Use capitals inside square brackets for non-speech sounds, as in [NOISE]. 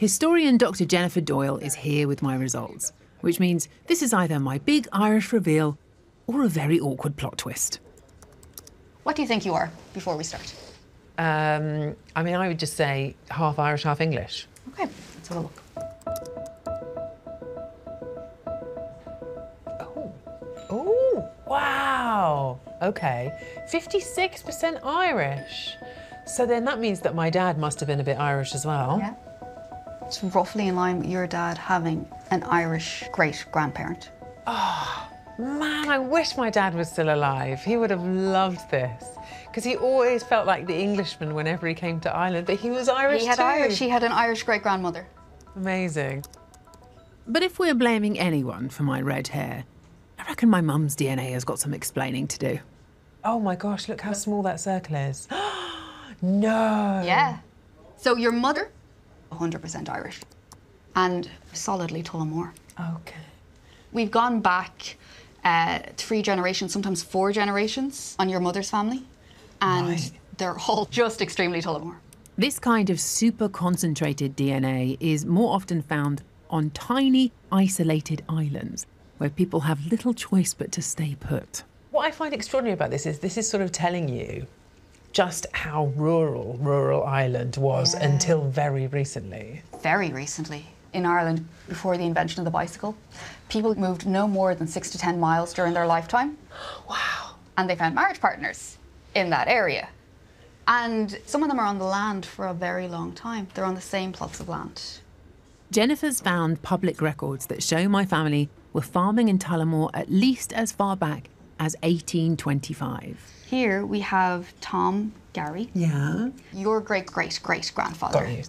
Historian Dr. Jennifer Doyle is here with my results, which means this is either my big Irish reveal or a very awkward plot twist. What do you think you are before we start? Um, I mean, I would just say half Irish, half English. Okay, let's have a look. Oh, wow. Okay. 56% Irish. So then that means that my dad must have been a bit Irish as well. Yeah. It's roughly in line with your dad having an Irish great grandparent. Oh, ah, man, I wish my dad was still alive. He would have loved this. Because he always felt like the Englishman whenever he came to Ireland, but he was Irish He had too. Irish, he had an Irish great grandmother. Amazing. But if we're blaming anyone for my red hair, I reckon my mum's DNA has got some explaining to do. Oh my gosh, look how small that circle is. [GASPS] no. Yeah. So your mother, 100% Irish, and solidly Tullamore. Okay. We've gone back uh, three generations, sometimes four generations, on your mother's family, and Right. they're all [LAUGHS] just extremely Tullamore. This kind of super concentrated DNA is more often found on tiny, isolated islands where people have little choice but to stay put. What I find extraordinary about this is this is sort of telling you just how rural rural Ireland was until very recently. Very recently, in Ireland, before the invention of the bicycle, people moved no more than six to 10 miles during their lifetime. Wow. and they found marriage partners in that area. And some of them are on the land for a very long time. They're on the same plots of land. Jennifer's found public records that show my family were farming in Tullamore at least as far back as 1825. Here we have Tom Gary, Yeah. your great great great grandfather. Got you.